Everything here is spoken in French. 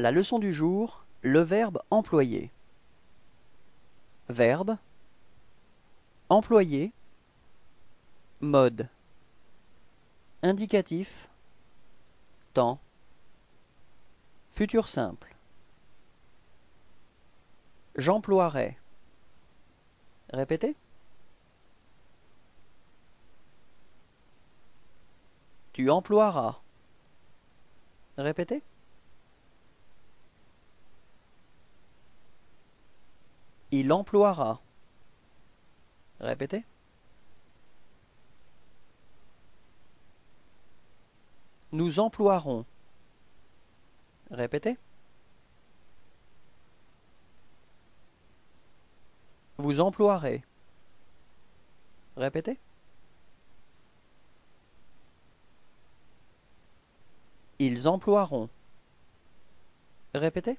La leçon du jour, le verbe employer. Verbe. Employer. Mode. Indicatif. Temps. Futur simple. J'emploierai. Répétez. Tu emploieras. Répétez. Il emploiera. Répétez. Nous emploierons. Répétez. Vous emploierez. Répétez. Ils emploieront. Répétez.